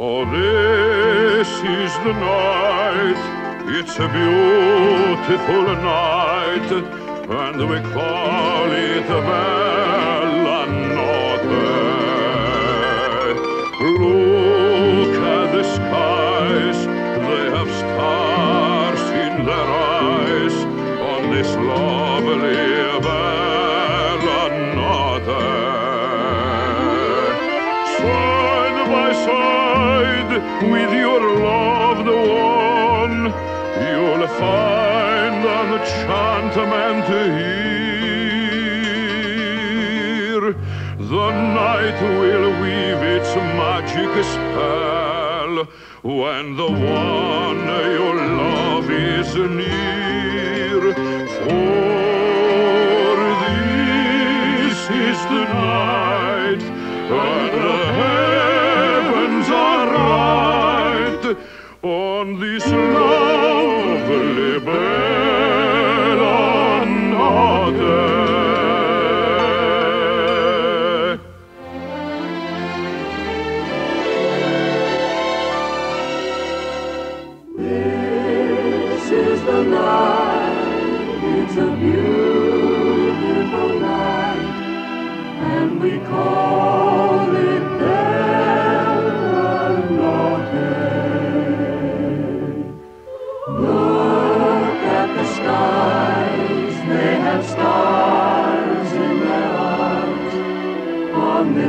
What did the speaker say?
Oh, this is the night. It's a beautiful night, and we call it Bella Notte. Look at the skies, they have stars in their eyes on this lovely with your loved one, you'll find an enchantment here. The night will weave its magic spell when the one you love is near. For this is the night on this lovely bella notte. This is the night, it's a beautiful